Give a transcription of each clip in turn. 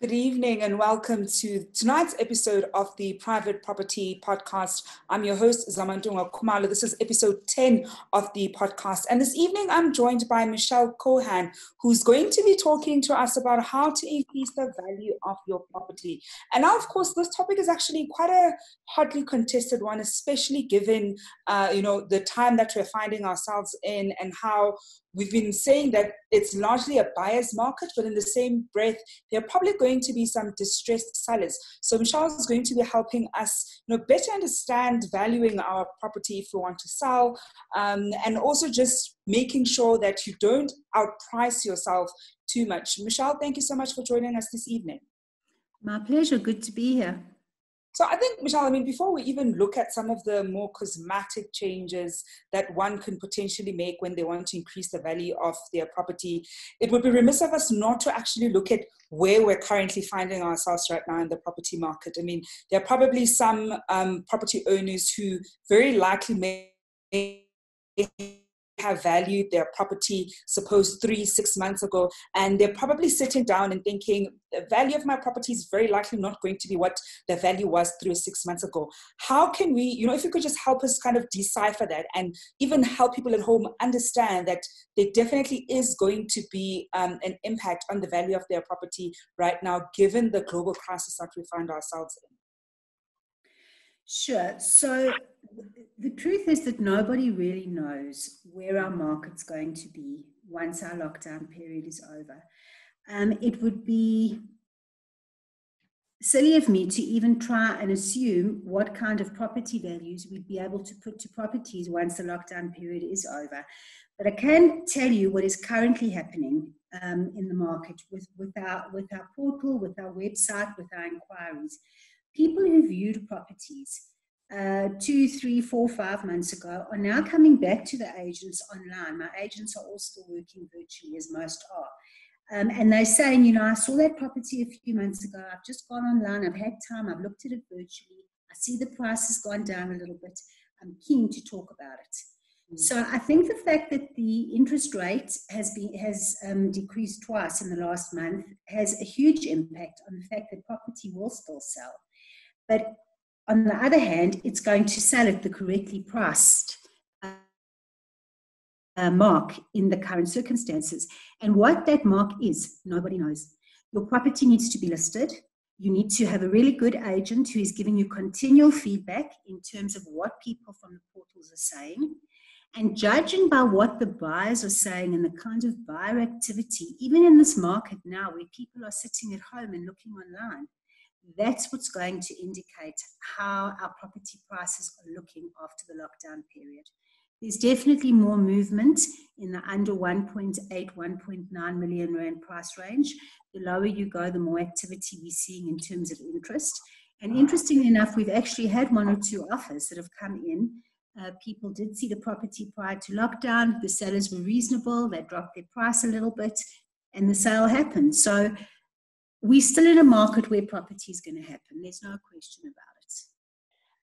Good evening and welcome to tonight's episode of the Private Property Podcast. I'm your host, Zamantungwa Khumalo. This is episode 10 of the podcast. And this evening I'm joined by Michelle Cohen, who's going to be talking to us about how to increase the value of your property. And now, of course, this topic is actually quite a hotly contested one, especially given, uh, you know, the time that we're finding ourselves in and how we've been saying that it's largely a buyer's market, but in the same breath, there are probably going to be some distressed sellers. So Michelle is going to be helping us, you know, better understand valuing our property if we want to sell, um, and also just making sure that you don't outprice yourself too much. Michelle, thank you so much for joining us this evening. My pleasure. Good to be here. So I think, Michelle, I mean, before we even look at some of the more cosmetic changes that one can potentially make when they want to increase the value of their property, it would be remiss of us not to actually look at where we're currently finding ourselves right now in the property market. I mean, there are probably some um, property owners who very likely may have valued their property, suppose three, six months ago, and they're probably sitting down and thinking, the value of my property is very likely not going to be what the value was three or six months ago. How can we, you know, if you could just help us kind of decipher that and even help people at home understand that there definitely is going to be um, an impact on the value of their property right now, given the global crisis that we find ourselves in? Sure. So the truth is that nobody really knows where our market's going to be once our lockdown period is over. Um, it would be silly of me to even try and assume what kind of property values we'd be able to put to properties once the lockdown period is over. But I can tell you what is currently happening um, in the market with, with, our, with our portal, with our website, with our inquiries people who viewed properties uh, two, three, four, five months ago are now coming back to the agents online. My agents are all still working virtually, as most are. Um, and they're saying, you know, I saw that property a few months ago. I've just gone online. I've had time. I've looked at it virtually. I see the price has gone down a little bit. I'm keen to talk about it. Mm. So I think the fact that the interest rate has been has um, decreased twice in the last month has a huge impact on the fact that property will still sell. But on the other hand, it's going to sell at the correctly priced uh, mark in the current circumstances. And what that mark is, nobody knows. Your property needs to be listed. You need to have a really good agent who is giving you continual feedback in terms of what people from the portals are saying. And judging by what the buyers are saying and the kind of buyer activity, even in this market now where people are sitting at home and looking online, that's what's going to indicate how our property prices are looking after the lockdown period. There's definitely more movement in the under 1.8, 1.9 million rand price range. The lower you go, the more activity we're seeing in terms of interest. And interestingly enough, we've actually had one or two offers that have come in. Uh, people did see the property prior to lockdown. The sellers were reasonable. They dropped their price a little bit, and the sale happened. So we're still in a market where property is going to happen. There's no question about it.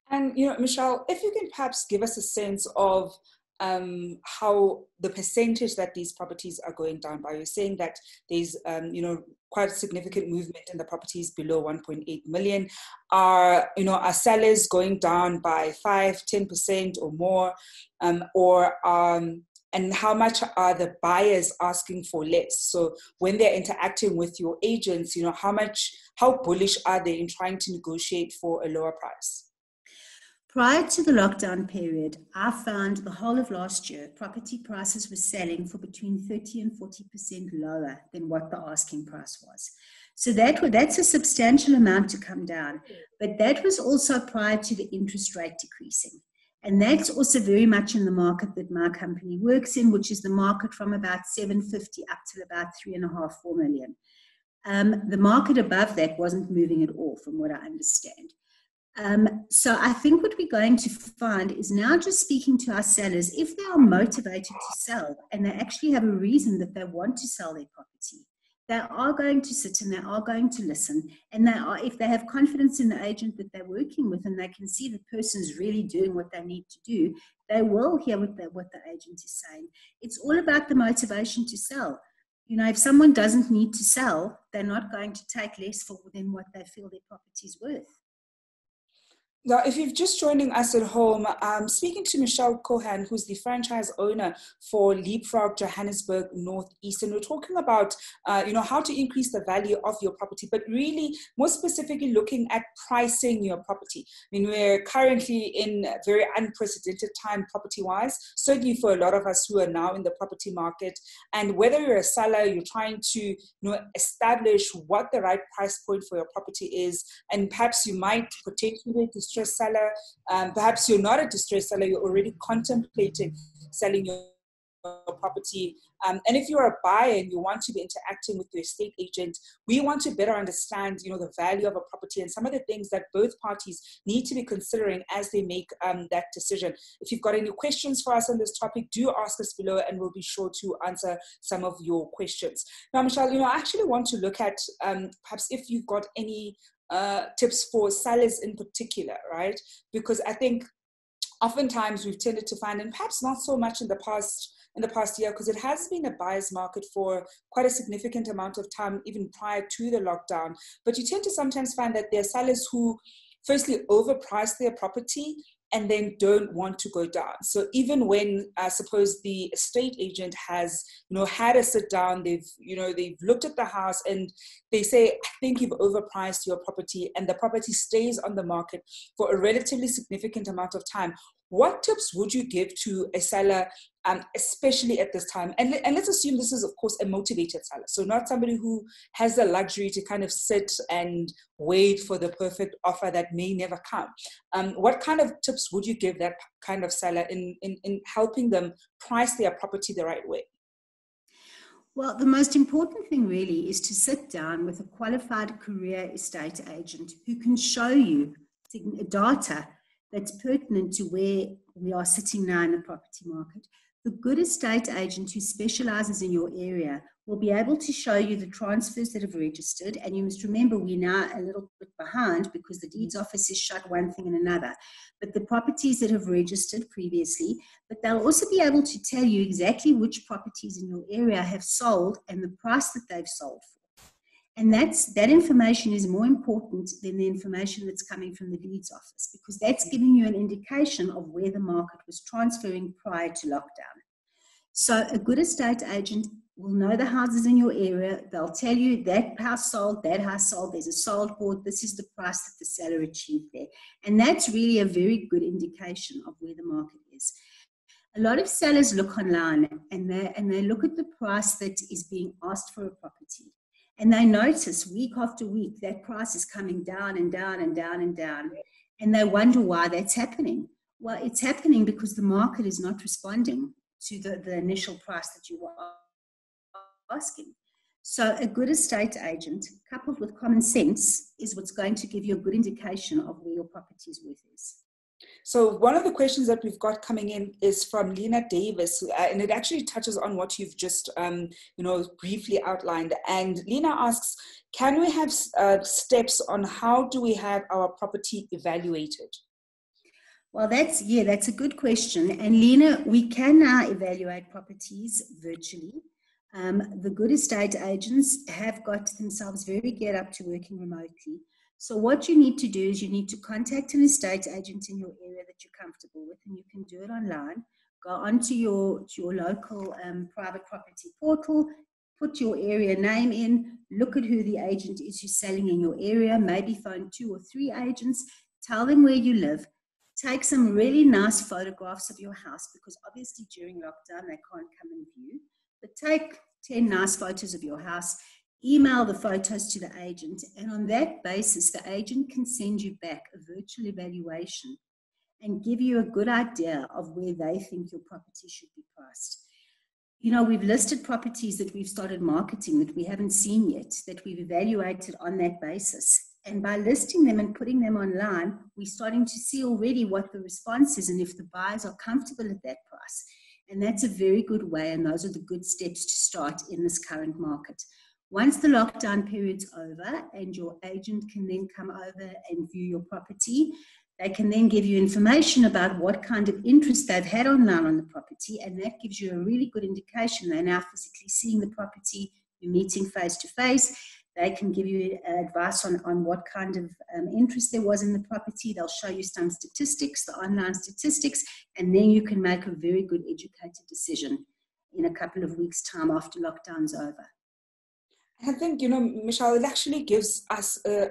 And, you know, Michelle, if you can perhaps give us a sense of um, how the percentage that these properties are going down by. You're saying that there's, um, you know, quite a significant movement in the properties below 1.8 million. Are, you know, are sellers going down by 5, 10% or more? Um, or um, and how much are the buyers asking for less? So when they're interacting with your agents you know how much how bullish are they in trying to negotiate for a lower price? Prior to the lockdown period i found the whole of last year property prices were selling for between 30 and 40 percent lower than what the asking price was. So that that's a substantial amount to come down but that was also prior to the interest rate decreasing and that's also very much in the market that my company works in, which is the market from about 750 up to about three and a half, four million. Um, the market above that wasn't moving at all, from what I understand. Um, so I think what we're going to find is now just speaking to our sellers, if they are motivated to sell and they actually have a reason that they want to sell their property, they are going to sit and they are going to listen. And they are, if they have confidence in the agent that they're working with and they can see the person's really doing what they need to do, they will hear what the, what the agent is saying. It's all about the motivation to sell. You know, if someone doesn't need to sell, they're not going to take less for than what they feel their property is worth. Now, if you're just joining us at home, I'm speaking to Michelle Cohen, who's the franchise owner for Leapfrog Johannesburg Northeast, and we're talking about, uh, you know, how to increase the value of your property, but really more specifically looking at pricing your property. I mean, we're currently in a very unprecedented time property-wise, certainly for a lot of us who are now in the property market. And whether you're a seller, you're trying to, you know, establish what the right price point for your property is, and perhaps you might potentially distressed seller. Um, perhaps you're not a distressed seller, you're already contemplating selling your property. Um, and if you're a buyer and you want to be interacting with your estate agent, we want to better understand, you know, the value of a property and some of the things that both parties need to be considering as they make um, that decision. If you've got any questions for us on this topic, do ask us below and we'll be sure to answer some of your questions. Now, Michelle, you know, I actually want to look at um, perhaps if you've got any uh, tips for sellers in particular, right? Because I think oftentimes we've tended to find, and perhaps not so much in the past in the past year, because it has been a buyer's market for quite a significant amount of time, even prior to the lockdown. But you tend to sometimes find that there are sellers who firstly overprice their property and then don't want to go down. So even when I suppose the estate agent has, you know, had a sit down, they've, you know, they've looked at the house and they say, I think you've overpriced your property and the property stays on the market for a relatively significant amount of time. What tips would you give to a seller um, especially at this time. And, and let's assume this is, of course, a motivated seller. So, not somebody who has the luxury to kind of sit and wait for the perfect offer that may never come. Um, what kind of tips would you give that kind of seller in, in, in helping them price their property the right way? Well, the most important thing really is to sit down with a qualified career estate agent who can show you data that's pertinent to where we are sitting now in the property market the good estate agent who specializes in your area will be able to show you the transfers that have registered. And you must remember, we're now a little bit behind because the deeds office is shut one thing and another. But the properties that have registered previously, but they'll also be able to tell you exactly which properties in your area have sold and the price that they've sold for. And that's, that information is more important than the information that's coming from the deeds office because that's giving you an indication of where the market was transferring prior to lockdown. So a good estate agent will know the houses in your area. They'll tell you that house sold, that house sold, there's a sold board, this is the price that the seller achieved there. And that's really a very good indication of where the market is. A lot of sellers look online and they, and they look at the price that is being asked for a property. And they notice week after week that price is coming down and down and down and down. And they wonder why that's happening. Well, it's happening because the market is not responding to the, the initial price that you were asking. So, a good estate agent, coupled with common sense, is what's going to give you a good indication of where your property's worth is. So one of the questions that we've got coming in is from Lena Davis, uh, and it actually touches on what you've just, um, you know, briefly outlined. And Lena asks, can we have uh, steps on how do we have our property evaluated? Well, that's yeah, that's a good question. And Lena, we can now evaluate properties virtually. Um, the good estate agents have got themselves very geared up to working remotely. So what you need to do is you need to contact an estate agent in your area that you're comfortable with, and you can do it online. Go onto your, your local um, private property portal, put your area name in, look at who the agent is who's selling in your area, maybe phone two or three agents, tell them where you live, take some really nice photographs of your house because obviously during lockdown they can't come and view, but take 10 nice photos of your house email the photos to the agent, and on that basis, the agent can send you back a virtual evaluation and give you a good idea of where they think your property should be priced. You know, we've listed properties that we've started marketing that we haven't seen yet, that we've evaluated on that basis. And by listing them and putting them online, we're starting to see already what the response is and if the buyers are comfortable at that price. And that's a very good way, and those are the good steps to start in this current market. Once the lockdown period's over and your agent can then come over and view your property, They can then give you information about what kind of interest they've had online on the property, and that gives you a really good indication. They're now physically seeing the property, you're meeting face to face. They can give you advice on, on what kind of um, interest there was in the property. They'll show you some statistics, the online statistics, and then you can make a very good educated decision in a couple of weeks' time after lockdown's over. I think, you know, Michelle, it actually gives us a,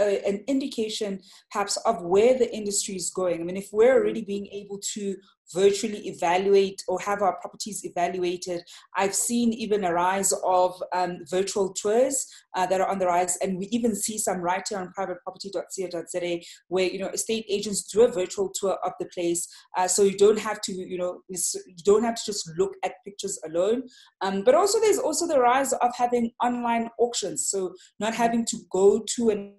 a, an indication perhaps of where the industry is going. I mean, if we're already being able to virtually evaluate or have our properties evaluated. I've seen even a rise of um, virtual tours uh, that are on the rise, and we even see some right here on privateproperty.co.za where you know estate agents do a virtual tour of the place, uh, so you don't have to you know you don't have to just look at pictures alone. Um, but also there's also the rise of having online auctions, so not having to go to an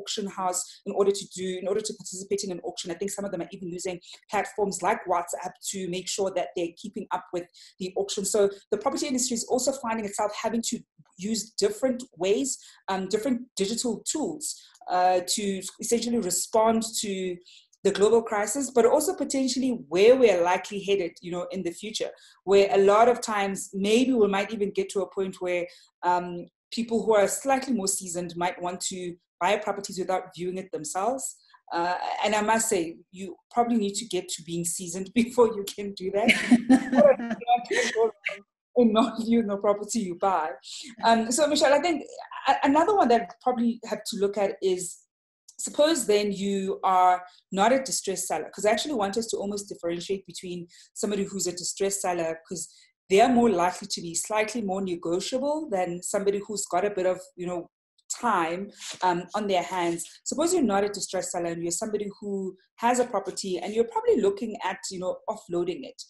auction house in order to do in order to participate in an auction. I think some of them are even using platforms like whatsapp to make sure that they're keeping up with the auction. So the property industry is also finding itself having to use different ways um, different digital tools uh, to essentially respond to the global crisis, but also potentially where we're likely headed, you know, in the future, where a lot of times maybe we might even get to a point where um, people who are slightly more seasoned might want to buy properties without viewing it themselves. Uh, and I must say, you probably need to get to being seasoned before you can do that. and not view the property you buy. Um, so, Michelle, I think another one that probably have to look at is suppose then you are not a distressed seller, because I actually want us to almost differentiate between somebody who's a distressed seller, because they are more likely to be slightly more negotiable than somebody who's got a bit of, you know, time um, on their hands. Suppose you're not a distressed seller and you're somebody who has a property and you're probably looking at, you know, offloading it.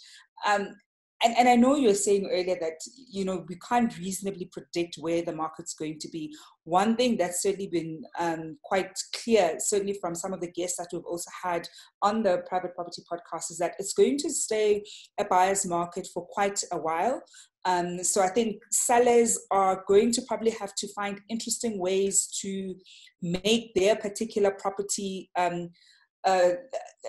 Um, and, and I know you were saying earlier that you know we can't reasonably predict where the market's going to be. One thing that's certainly been um, quite clear, certainly from some of the guests that we've also had on the private property podcast, is that it's going to stay a buyer's market for quite a while. Um, so I think sellers are going to probably have to find interesting ways to make their particular property um, uh,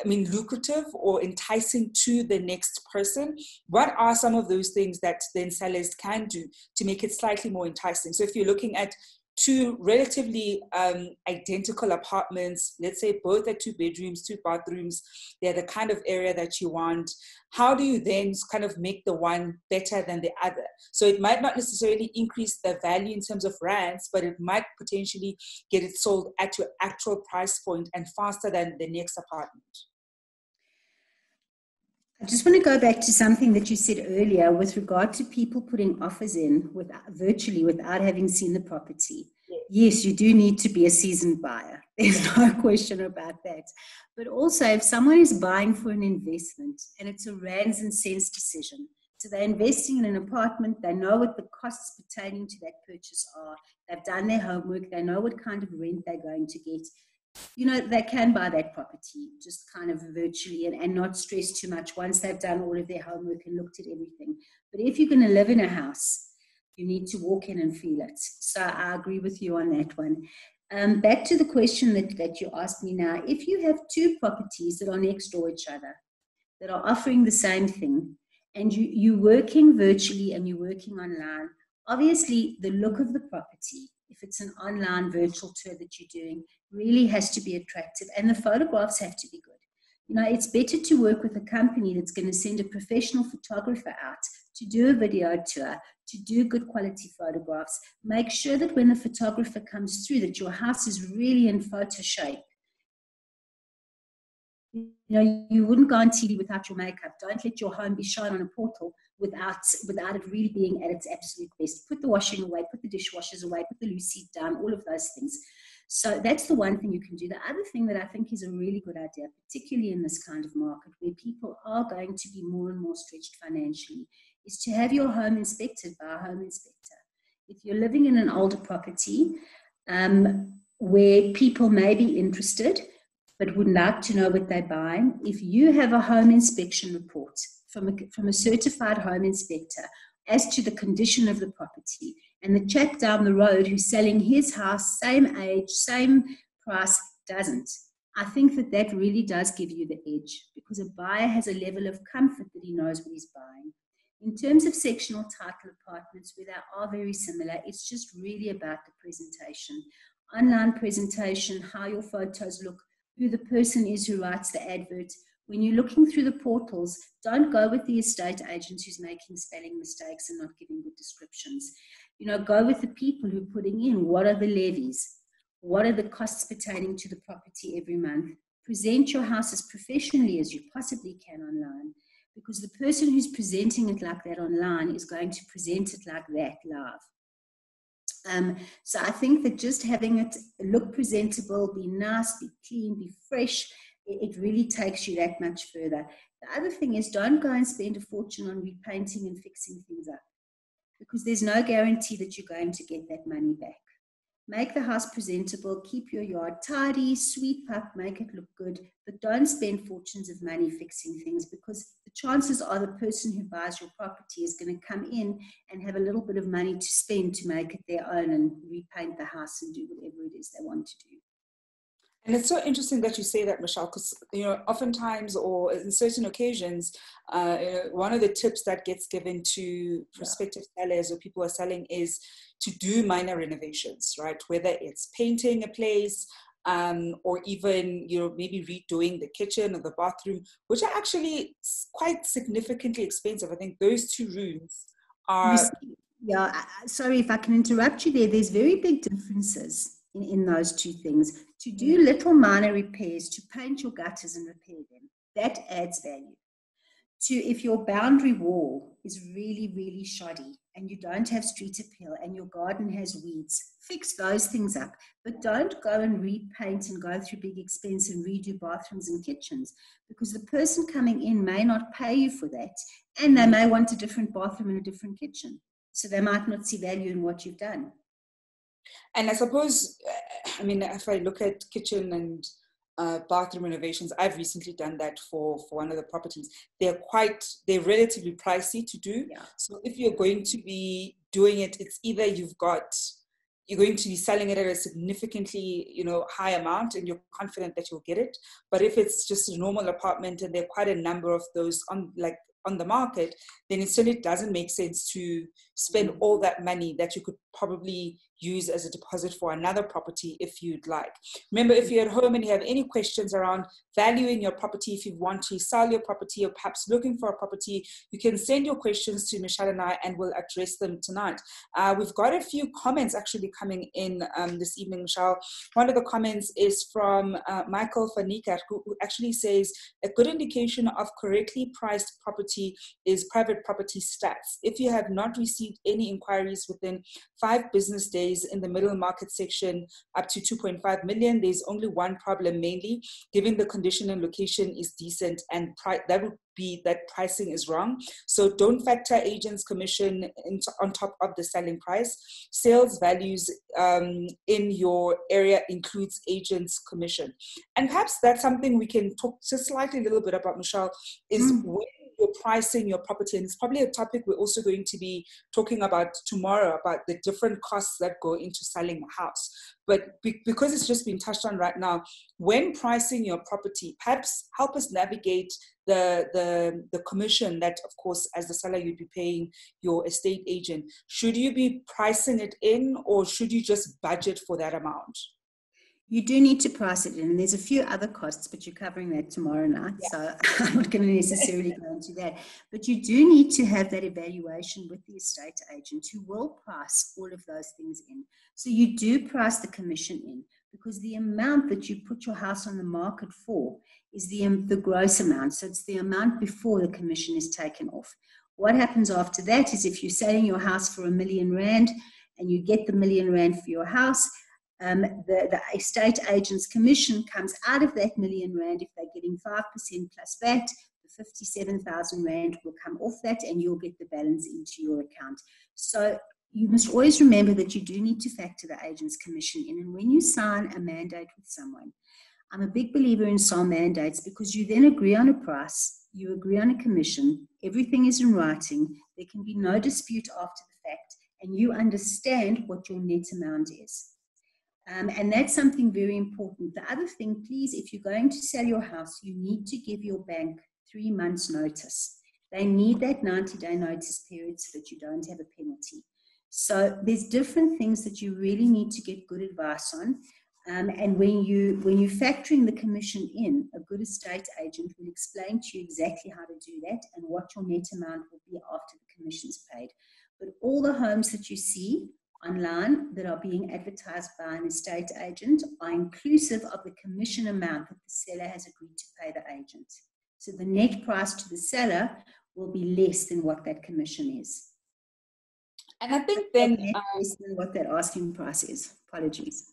I mean, lucrative or enticing to the next person? What are some of those things that then sellers can do to make it slightly more enticing? So if you're looking at two relatively um, identical apartments, let's say both are two bedrooms, two bathrooms, they're the kind of area that you want. How do you then kind of make the one better than the other? So it might not necessarily increase the value in terms of rents, but it might potentially get it sold at your actual price point and faster than the next apartment. I just want to go back to something that you said earlier with regard to people putting offers in without, virtually without having seen the property. Yes. yes, you do need to be a seasoned buyer. There's no question about that. But also, if someone is buying for an investment and it's a rands and cents decision, so they're investing in an apartment, they know what the costs pertaining to that purchase are, they've done their homework, they know what kind of rent they're going to get you know, they can buy that property just kind of virtually and, and not stress too much once they've done all of their homework and looked at everything. But if you're going to live in a house, you need to walk in and feel it. So I agree with you on that one. Um, back to the question that, that you asked me now. If you have two properties that are next door each other, that are offering the same thing, and you, you're working virtually and you're working online, obviously the look of the property if it's an online virtual tour that you're doing, really has to be attractive and the photographs have to be good. You know, it's better to work with a company that's going to send a professional photographer out to do a video tour, to do good quality photographs. Make sure that when the photographer comes through, that your house is really in photo shape. You know, you wouldn't go on TV without your makeup. Don't let your home be shown on a portal without without it really being at its absolute best. Put the washing away, put the dishwashers away, put the loose seat down, all of those things. So that's the one thing you can do. The other thing that I think is a really good idea, particularly in this kind of market where people are going to be more and more stretched financially, is to have your home inspected by a home inspector. If you're living in an older property um, where people may be interested but would like to know what they're buying, if you have a home inspection report from a, from a certified home inspector as to the condition of the property. And the chap down the road who's selling his house, same age, same price, doesn't. I think that that really does give you the edge because a buyer has a level of comfort that he knows what he's buying. In terms of sectional title apartments, where they are very similar, it's just really about the presentation. Online presentation, how your photos look, who the person is who writes the advert. When you're looking through the portals, don't go with the estate agent who's making spelling mistakes and not giving good descriptions. You know, go with the people who are putting in what are the levies, what are the costs pertaining to the property every month. Present your house as professionally as you possibly can online because the person who's presenting it like that online is going to present it like that live. Um, so I think that just having it look presentable, be nice, be clean, be fresh, it, really takes you that much further. The other thing is don't go and spend a fortune on repainting and fixing things up because there's no guarantee that you're going to get that money back. Make the house presentable, keep your yard tidy, sweep up, make it look good, but don't spend fortunes of money fixing things because the chances are the person who buys your property is going to come in and have a little bit of money to spend to make it their own and repaint the house and do whatever it is they want to do. And it's so interesting that you say that, Michelle, because you know, oftentimes or in certain occasions, uh, you know, one of the tips that gets given to prospective yeah. sellers or people who are selling is to do minor renovations, right? Whether it's painting a place, um, or even you know maybe redoing the kitchen or the bathroom, which are actually quite significantly expensive. I think those two rooms are. Yeah, sorry if I can interrupt you there. There's very big differences in, in those two things. To do mm. little minor repairs, to paint your gutters and repair them, that adds value. To if your boundary wall is really, really shoddy and you don't have street appeal and your garden has weeds, fix those things up. But don't go and repaint and go through big expense and redo bathrooms and kitchens because the person coming in may not pay you for that and they may want a different bathroom and a different kitchen. So they might not see value in what you've done. And I suppose, I mean, if I look at kitchen and uh, bathroom renovations, I've recently done that for, for one of the properties. They're quite, they're relatively pricey to do. Yeah. So if you're going to be doing it, it's either you've got, you're going to be selling it at a significantly, you know, high amount and you're confident that you'll get it. But if it's just a normal apartment and there are quite a number of those on like on the market, then it certainly doesn't make sense to spend mm. all that money that you could probably use as a deposit for another property if you'd like. Remember, if you're at home and you have any questions around valuing your property, if you want to sell your property or perhaps looking for a property, you can send your questions to Michelle and I and we'll address them tonight. Uh, we've got a few comments actually coming in um, this evening, Michelle. One of the comments is from uh, Michael Fanika, who, who actually says a good indication of correctly priced property is private property stats. If you have not received any inquiries within five business days in the middle market section up to 2.5 million, there's only one problem mainly, given the condition and location is decent and pri- that would be that pricing is wrong. So don't factor agents commission into, on top of the selling price. Sales values um, in your area includes agents commission. And perhaps that's something we can talk just slightly a little bit about, Michelle, is mm. when you're pricing your property, and it's probably a topic we're also going to be talking about tomorrow about the different costs that go into selling a house. But be- because it's just been touched on right now, when pricing your property, perhaps help us navigate the, the, the commission that, of course, as the seller, you'd be paying your estate agent. Should you be pricing it in or should you just budget for that amount? You do need to price it in, and there's a few other costs, but you're covering that tomorrow night, yeah. so I'm not going to necessarily go into that. But you do need to have that evaluation with the estate agent who will price all of those things in. So you do price the commission in because the amount that you put your house on the market for is the, um, the gross amount. So it's the amount before the commission is taken off. What happens after that is if you're selling your house for a million rand and you get the million rand for your house, um, the, the estate agent's commission comes out of that million rand if they're getting 5% plus VAT. The 57,000 rand will come off that and you'll get the balance into your account. So you must always remember that you do need to factor the agent's commission in. And when you sign a mandate with someone, I'm a big believer in sole mandates because you then agree on a price, you agree on a commission, everything is in writing, there can be no dispute after the fact, and you understand what your net amount is. Um, and that's something very important. The other thing, please, if you're going to sell your house, you need to give your bank three months' notice. They need that 90 day notice period so that you don't have a penalty. So there's different things that you really need to get good advice on. Um, and when you when you're factoring the commission in, a good estate agent will explain to you exactly how to do that and what your net amount will be after the commission's paid. But all the homes that you see online that are being advertised by an estate agent are inclusive of the commission amount that the seller has agreed to pay the agent. So the net price to the seller will be less than what that commission is. And I think then um, less than what that asking price is. Apologies.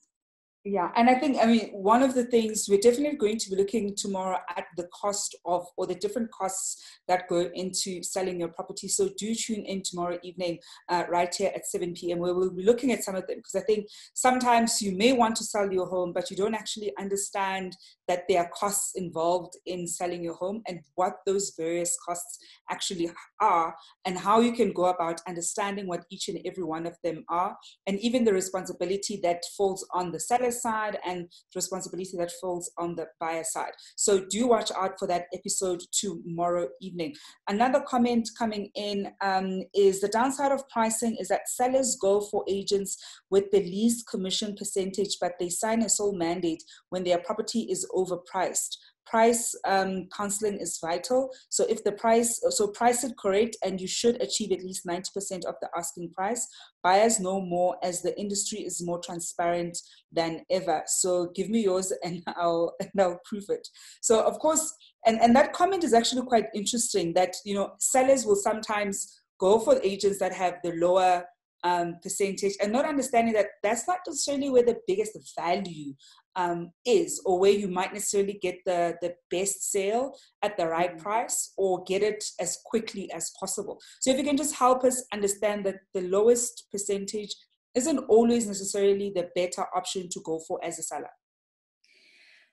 Yeah, and I think, I mean, one of the things we're definitely going to be looking tomorrow at the cost of, or the different costs that go into selling your property. So do tune in tomorrow evening, uh, right here at 7 p.m., where we'll be looking at some of them. Because I think sometimes you may want to sell your home, but you don't actually understand that there are costs involved in selling your home and what those various costs actually are, and how you can go about understanding what each and every one of them are, and even the responsibility that falls on the seller side and the responsibility that falls on the buyer side. So do watch out for that episode tomorrow evening. Another comment coming in um, is the downside of pricing is that sellers go for agents with the least commission percentage, but they sign a sole mandate when their property is overpriced price um, counseling is vital. So if the price, so price it correct, and you should achieve at least 90% of the asking price. Buyers know more as the industry is more transparent than ever. So give me yours and I'll, and I'll prove it. So of course, and, and that comment is actually quite interesting that, you know, sellers will sometimes go for agents that have the lower um, percentage and not understanding that that's not necessarily where the biggest value um, is or where you might necessarily get the, the best sale at the right mm-hmm. price or get it as quickly as possible. So, if you can just help us understand that the lowest percentage isn't always necessarily the better option to go for as a seller.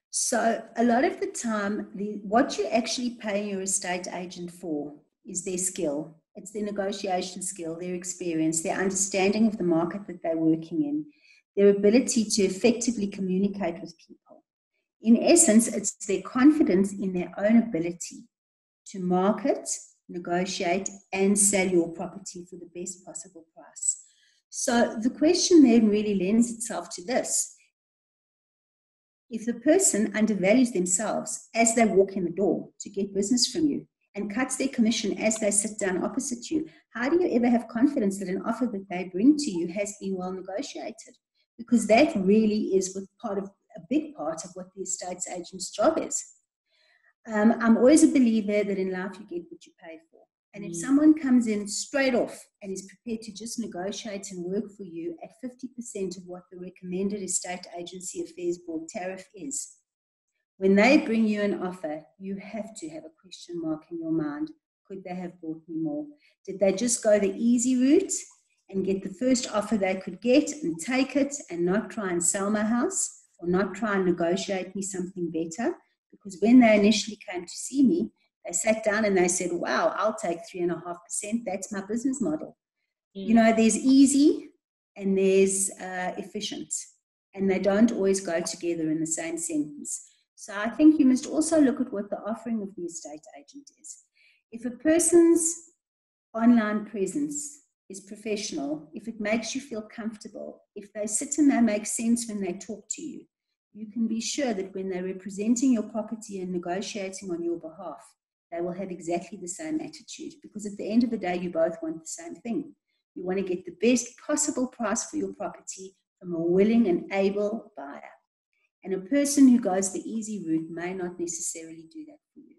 So, a lot of the time, the, what you actually pay your estate agent for is their skill. It's their negotiation skill, their experience, their understanding of the market that they're working in their ability to effectively communicate with people. In essence, it's their confidence in their own ability to market, negotiate, and sell your property for the best possible price. So the question then really lends itself to this. If the person undervalues themselves as they walk in the door to get business from you and cuts their commission as they sit down opposite you, how do you ever have confidence that an offer that they bring to you has been well negotiated? Because that really is what part of a big part of what the estates agent's job is. Um, I'm always a believer that in life you get what you pay for. And if mm. someone comes in straight off and is prepared to just negotiate and work for you at 50% of what the recommended estate agency affairs board tariff is, when they bring you an offer, you have to have a question mark in your mind. Could they have bought me more? Did they just go the easy route and get the first offer they could get and take it and not try and sell my house or not try and negotiate me something better. Because when they initially came to see me, they sat down and they said, Wow, I'll take 3.5%. That's my business model. Mm. You know, there's easy and there's uh, efficient, and they don't always go together in the same sentence. So I think you must also look at what the offering of the estate agent is. If a person's online presence is professional, if it makes you feel comfortable, if they sit and they make sense when they talk to you, you can be sure that when they're representing your property and negotiating on your behalf, they will have exactly the same attitude because at the end of the day, you both want the same thing. You want to get the best possible price for your property from a willing and able buyer. And a person who goes the easy route may not necessarily do that for you.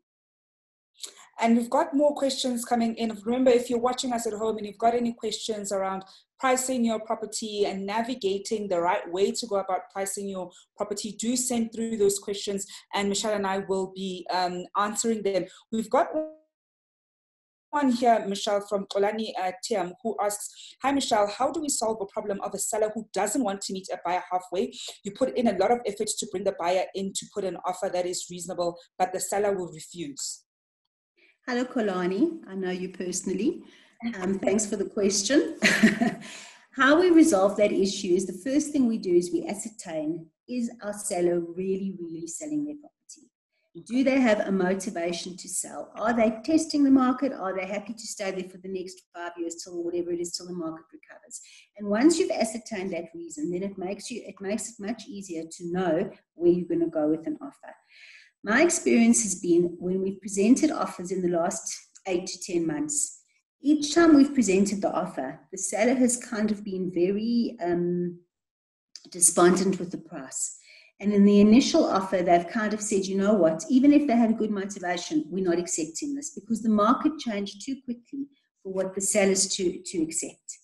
And we've got more questions coming in. Remember, if you're watching us at home and you've got any questions around pricing your property and navigating the right way to go about pricing your property, do send through those questions and Michelle and I will be um, answering them. We've got one here, Michelle from Kolani uh, Tiam, who asks, Hi Michelle, how do we solve a problem of a seller who doesn't want to meet a buyer halfway? You put in a lot of effort to bring the buyer in to put an offer that is reasonable, but the seller will refuse. Hello, Kolani. I know you personally. Um, thanks for the question. How we resolve that issue is the first thing we do is we ascertain is our seller really, really selling their property? Do they have a motivation to sell? Are they testing the market? Are they happy to stay there for the next five years till whatever it is till the market recovers? And once you've ascertained that reason, then it makes you it makes it much easier to know where you're going to go with an offer. My experience has been when we've presented offers in the last eight to ten months, each time we've presented the offer, the seller has kind of been very um, despondent with the price. And in the initial offer, they've kind of said, you know what, even if they had a good motivation, we're not accepting this because the market changed too quickly for what the sellers to, to accept.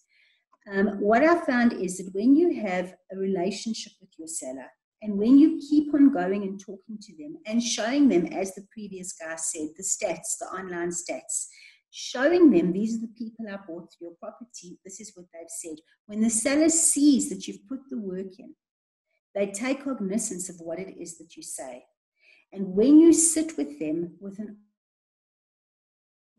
Um, what I found is that when you have a relationship with your seller and when you keep on going and talking to them and showing them, as the previous guy said, the stats, the online stats, showing them these are the people I bought through your property, this is what they've said. When the seller sees that you've put the work in, they take cognizance of what it is that you say. And when you sit with them with an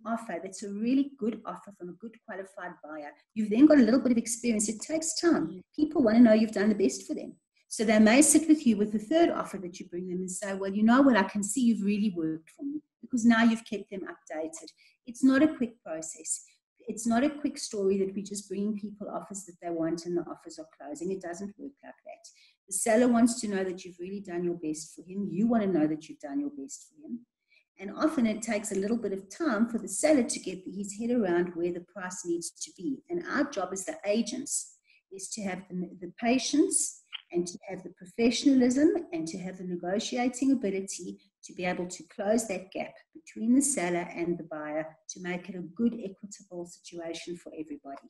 offer that's a really good offer from a good qualified buyer, you've then got a little bit of experience. It takes time. Mm. People want to know you've done the best for them. So they may sit with you with the third offer that you bring them and say, Well, you know what, I can see you've really worked for me because now you've kept them updated. It's not a quick process. It's not a quick story that we just bring people offers that they want and the offers are closing. It doesn't work like that. The seller wants to know that you've really done your best for him. You want to know that you've done your best for him. And often it takes a little bit of time for the seller to get his head around where the price needs to be. And our job as the agents is to have the, the patience and to have the professionalism and to have the negotiating ability to be able to close that gap between the seller and the buyer to make it a good, equitable situation for everybody.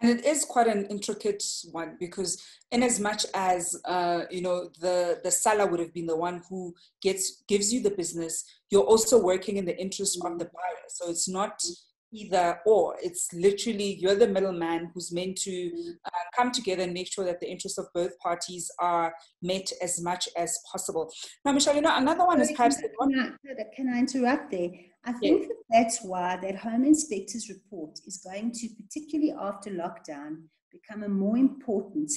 And it is quite an intricate one because, in as much as uh, you know, the the seller would have been the one who gets gives you the business, you're also working in the interest of the buyer. So it's not either or. It's literally you're the middleman who's meant to uh, come together and make sure that the interests of both parties are met as much as possible. Now, Michelle, you know, another one Sorry, is perhaps. Can I, can I interrupt there? I think yeah. that that's why that Home Inspector's report is going to, particularly after lockdown, become a more important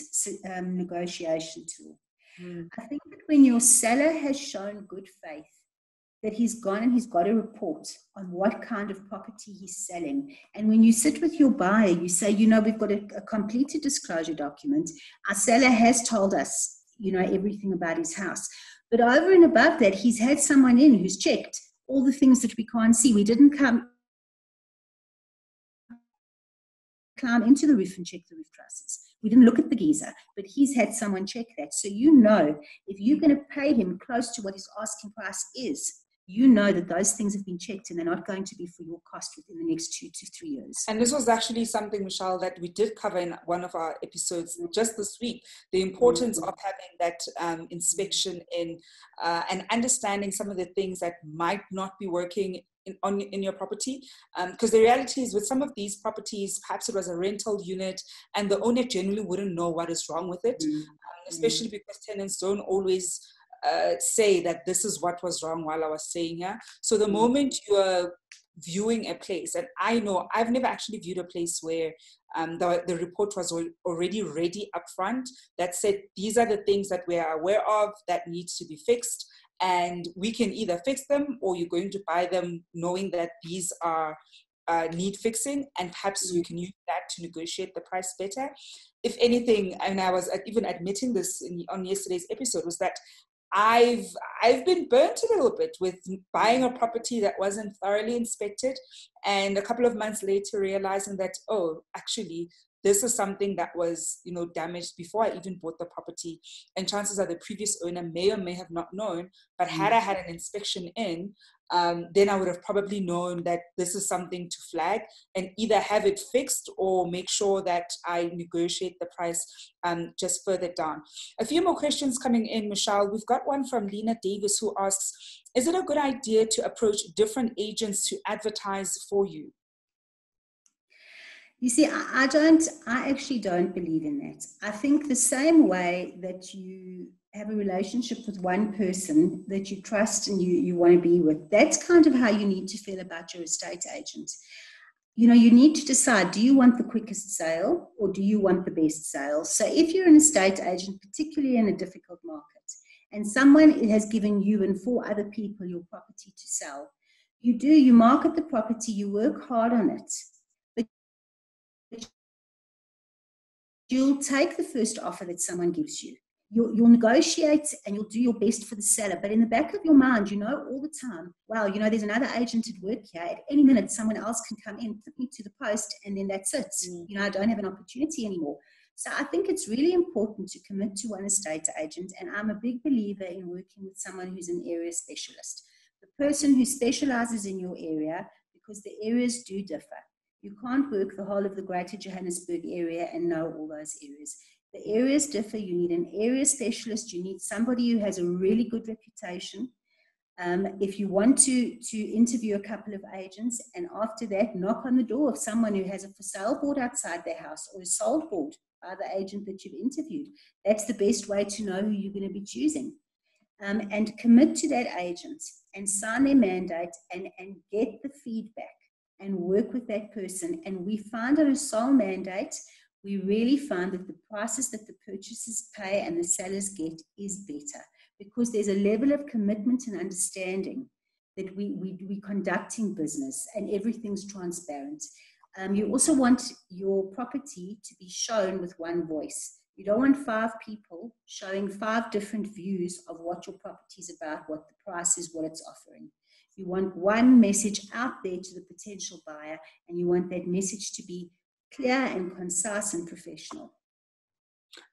um, negotiation tool. Mm. I think that when your seller has shown good faith that he's gone and he's got a report on what kind of property he's selling. And when you sit with your buyer, you say, you know, we've got a, a completed disclosure document. Our seller has told us, you know, everything about his house. But over and above that, he's had someone in who's checked all the things that we can't see. We didn't come climb into the roof and check the roof trusses. We didn't look at the geyser, but he's had someone check that. So you know if you're going to pay him close to what his asking price is, you know that those things have been checked and they're not going to be for your cost within the next two to three years. And this was actually something, Michelle, that we did cover in one of our episodes just this week the importance mm-hmm. of having that um, inspection in uh, and understanding some of the things that might not be working in, on, in your property. Because um, the reality is, with some of these properties, perhaps it was a rental unit and the owner generally wouldn't know what is wrong with it, mm-hmm. um, especially because tenants don't always uh, say that this is what was wrong while I was staying here. So the mm. moment you are viewing a place, and I know I've never actually viewed a place where um, the, the report was already ready up front that said these are the things that we are aware of that needs to be fixed and we can either fix them or you're going to buy them knowing that these are uh, need fixing and perhaps you mm. can use that to negotiate the price better if anything and i was even admitting this in, on yesterday's episode was that I've I've been burnt a little bit with buying a property that wasn't thoroughly inspected, and a couple of months later realizing that oh, actually this is something that was you know damaged before I even bought the property, and chances are the previous owner may or may have not known. But had I had an inspection in, um, then I would have probably known that this is something to flag and either have it fixed or make sure that I negotiate the price um, just further down. A few more questions coming in, Michelle. We've got one from Lena Davis who asks Is it a good idea to approach different agents to advertise for you? You see, I don't, I actually don't believe in that. I think the same way that you have a relationship with one person that you trust and you, you want to be with. That's kind of how you need to feel about your estate agent. you know, you need to decide do you want the quickest sale or do you want the best sale? So if you're an estate agent, particularly in a difficult market, and someone has given you and four other people your property to sell, you do, you market the property, you work hard on it, you'll take the first offer that someone gives you you'll, you'll negotiate and you'll do your best for the seller. But in the back of your mind, you know all the time, wow, you know, there's another agent at work here. At any minute, someone else can come in, put me to the post, and then that's it. Mm. You know, I don't have an opportunity anymore. So I think it's really important to commit to one estate agent. And I'm a big believer in working with someone who's an area specialist. The person who specializes in your area, because the areas do differ. You can't work the whole of the greater Johannesburg area and know all those areas. The areas differ. You need an area specialist. You need somebody who has a really good reputation. Um, if you want to, to interview a couple of agents and after that knock on the door of someone who has a for sale board outside their house or a sold board by the agent that you've interviewed, that's the best way to know who you're going to be choosing. Um, and commit to that agent and sign their mandate and, and get the feedback and work with that person. And we find on a sole mandate, we really find that the prices that the purchasers pay and the sellers get is better because there's a level of commitment and understanding that we, we, we're conducting business and everything's transparent. Um, you also want your property to be shown with one voice. You don't want five people showing five different views of what your property is about, what the price is, what it's offering. You want one message out there to the potential buyer, and you want that message to be clear and concise and professional.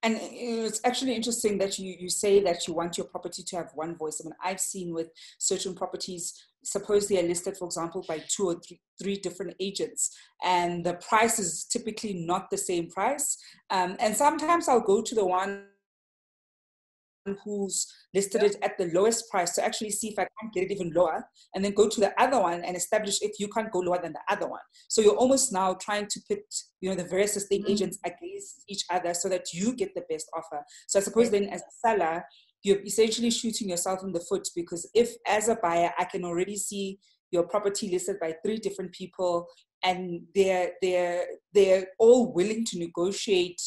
And it's actually interesting that you, you say that you want your property to have one voice. I mean, I've seen with certain properties, suppose they are listed, for example, by two or three, three different agents, and the price is typically not the same price. Um, and sometimes I'll go to the one who's listed it at the lowest price to actually see if I can't get it even lower and then go to the other one and establish if you can't go lower than the other one. So you're almost now trying to pit, you know, the various estate mm-hmm. agents against each other so that you get the best offer. So I suppose then as a seller, you're essentially shooting yourself in the foot because if as a buyer I can already see your property listed by three different people and they're they're they're all willing to negotiate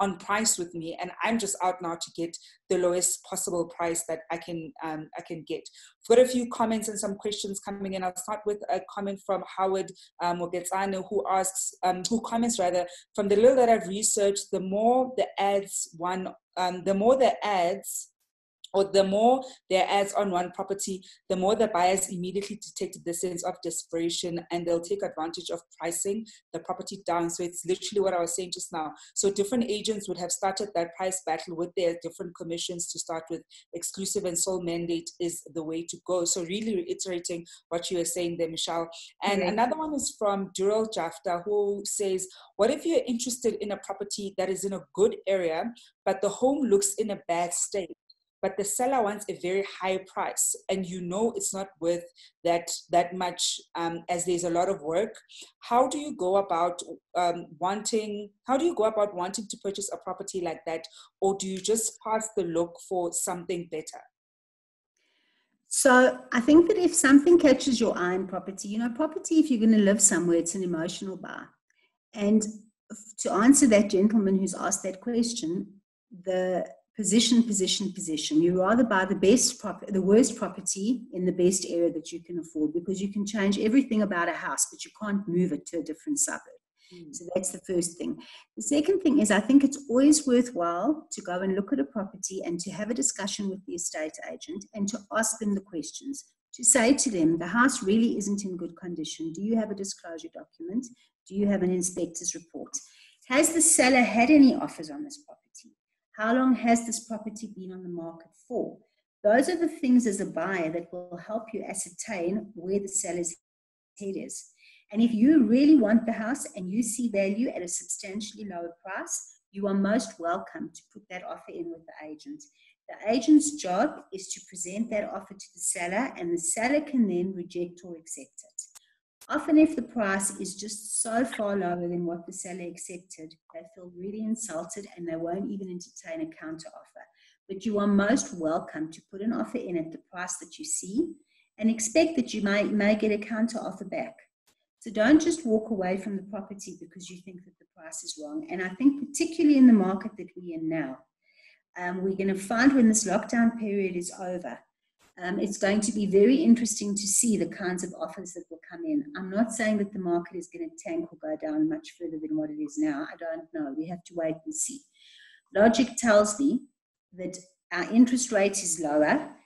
on price with me and i'm just out now to get the lowest possible price that i can um, i can get. I've got a few comments and some questions coming in. I'll start with a comment from howard um, who asks um, who comments rather from the little that i've researched the more the ads one um, the more the ads or the more there ads on one property, the more the buyers immediately detect the sense of desperation and they'll take advantage of pricing the property down. So it's literally what I was saying just now. So different agents would have started that price battle with their different commissions to start with. Exclusive and sole mandate is the way to go. So really reiterating what you were saying there, Michelle. And mm-hmm. another one is from Dural Jafta who says, what if you're interested in a property that is in a good area, but the home looks in a bad state? But the seller wants a very high price and you know it's not worth that that much um, as there's a lot of work how do you go about um, wanting how do you go about wanting to purchase a property like that or do you just pass the look for something better so I think that if something catches your eye in property, you know, property, if you're going to live somewhere, it's an emotional buy. And to answer that gentleman who's asked that question, the position, position, position. You rather buy the best prop- the worst property in the best area that you can afford because you can change everything about a house, but you can't move it to a different suburb. Mm. So that's the first thing. The second thing is I think it's always worthwhile to go and look at a property and to have a discussion with the estate agent and to ask them the questions. To say to them, the house really isn't in good condition. Do you have a disclosure document? Do you have an inspector's report? Has the seller had any offers on this property? How long has this property been on the market for? Those are the things as a buyer that will help you ascertain where the seller's head is. And if you really want the house and you see value at a substantially lower price, you are most welcome to put that offer in with the agent. The agent's job is to present that offer to the seller, and the seller can then reject or accept it. Often, if the price is just so far lower than what the seller accepted, they feel really insulted and they won't even entertain a counter offer. But you are most welcome to put an offer in at the price that you see and expect that you may, may get a counter offer back. So don't just walk away from the property because you think that the price is wrong. And I think, particularly in the market that we're in now, um, we're going to find when this lockdown period is over, um, it's going to be very interesting to see the kinds of offers that will come in. I'm not saying that the market is going to tank or go down much further than what it is now. I don't know. We have to wait and see. Logic tells me that our interest rate is lower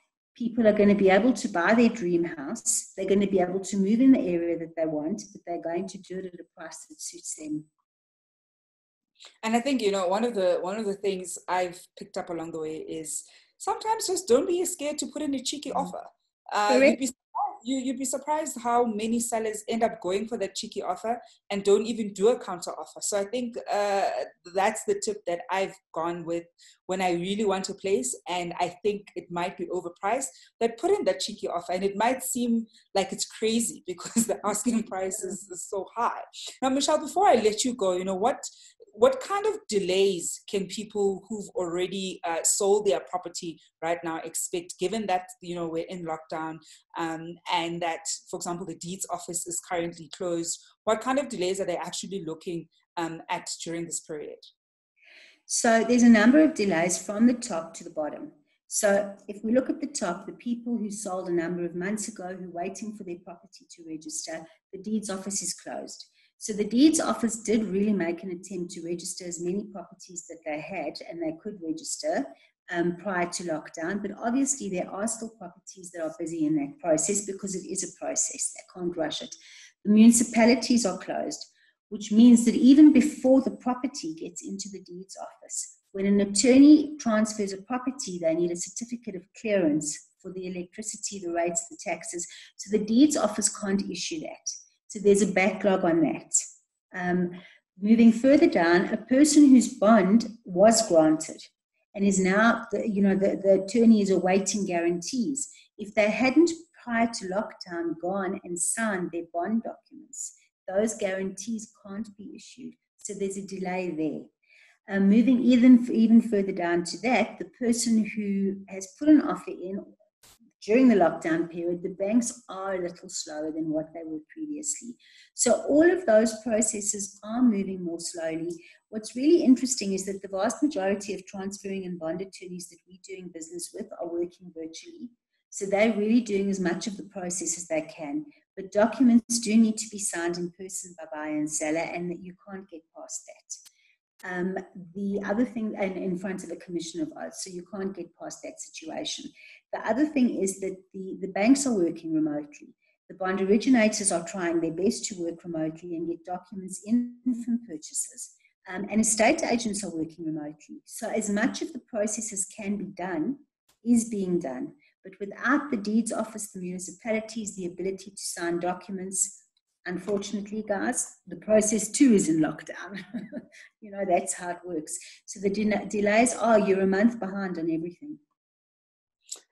people are going to be able to buy their dream house. They're going to be able to move in the area that they want, but they're going to do it at a price that suits them. And I think you know one of the one of the things I've picked up along the way is sometimes just don't be scared to put in a cheeky mm. offer. Uh, you'd be you, you'd be surprised how many sellers end up going for that cheeky offer and don't even do a counter offer. So I think uh, that's the tip that I've gone with when I really want a place and I think it might be overpriced. That put in that cheeky offer, and it might seem like it's crazy because the asking price is, is so high. Now, Michelle, before I let you go, you know what what kind of delays can people who've already uh, sold their property right now expect given that you know we're in lockdown um, and that for example the deeds office is currently closed? What kind of delays are they actually looking um, at during this period? So there's a number of delays from the top to the bottom. So if we look at the top, the people who sold a number of months ago who are waiting for their property to register, the deeds office is closed. So the deeds office did really make an attempt to register as many properties that they had and they could register um, prior to lockdown. But obviously, there are still properties that are busy in that process because it is a process. They can't rush it. The municipalities are closed, which means that even before the property gets into the deeds office, when an attorney transfers a property, they need a certificate of clearance for the electricity, the rates, the taxes. So the deeds office can't issue that. So there's a backlog on that. Um, moving further down, a person whose bond was granted and is now, you know, the, the attorney is awaiting guarantees. If they hadn't prior to lockdown gone and signed their bond documents, those guarantees can't be issued. So there's a delay there. Um, moving even even further down to that, the person who has put an offer in during the lockdown period, the banks are a little slower than what they were previously. So all of those processes are moving more slowly. What's really interesting is that the vast majority of transferring and bond attorneys that we're doing business with are working virtually. So they're really doing as much of the process as they can. But documents do need to be signed in person by buyer and seller, and that you can't get past that. Um, the other thing, and in front of a commission of oaths, so you can't get past that situation. The other thing is that the, the banks are working remotely. The bond originators are trying their best to work remotely and get documents in from purchasers. Um, and estate agents are working remotely. So, as much of the process as can be done is being done. But without the deeds office, the municipalities, the ability to sign documents, unfortunately, guys, the process too is in lockdown. you know, that's how it works. So the de- delays are you're a month behind on everything.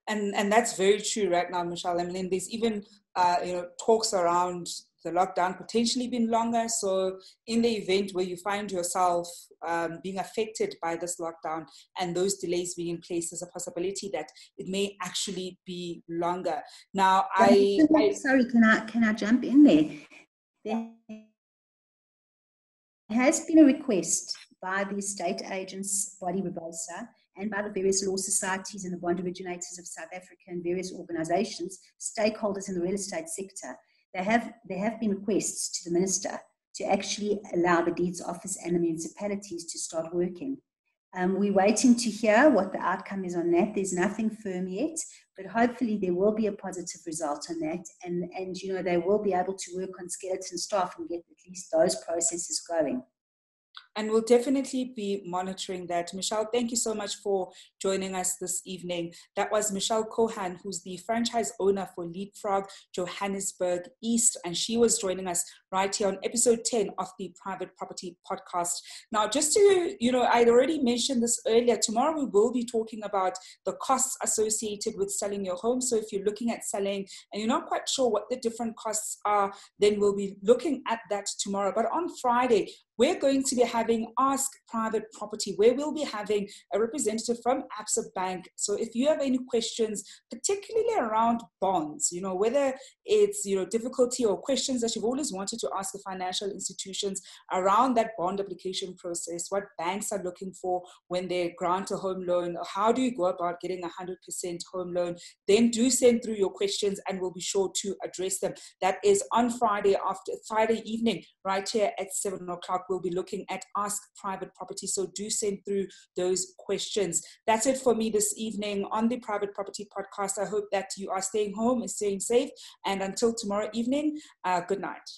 And, and that's very true right now, Michelle. I mean, there's even uh, you know talks around the lockdown potentially being longer. So, in the event where you find yourself um, being affected by this lockdown and those delays being in place, there's a possibility that it may actually be longer. Now, I, I sorry, can I can I jump in there? There has been a request by the estate agents body Rebosa and by the various law societies and the bond originators of South Africa and various organizations, stakeholders in the real estate sector there have, there have been requests to the minister to actually allow the deeds office and the municipalities to start working. Um, we're waiting to hear what the outcome is on that. There's nothing firm yet, but hopefully there will be a positive result on that. And, and you know, they will be able to work on skeleton staff and get at least those processes going and we'll definitely be monitoring that. Michelle, thank you so much for joining us this evening. That was Michelle Cohen, who's the franchise owner for Leapfrog Johannesburg East, and she was joining us right here on episode 10 of the Private Property Podcast. Now, just to, you know, I'd already mentioned this earlier, tomorrow we will be talking about the costs associated with selling your home. So if you're looking at selling and you're not quite sure what the different costs are, then we'll be looking at that tomorrow. But on Friday, we're going to be having Ask Private Property, where we'll be having a representative from Absa Bank. So if you have any questions, particularly around bonds, you know, whether it's, you know, difficulty or questions that you've always wanted to ask the financial institutions around that bond application process, what banks are looking for when they grant a home loan, how do you go about getting a 100% home loan, then do send through your questions and we'll be sure to address them. That is on Friday after Friday evening, right here at seven o'clock. We'll be looking at Ask Private Property. So do send through those questions. That's it for me this evening on the Private Property Podcast. I hope that you are staying home and staying safe. And until tomorrow evening, uh, good night.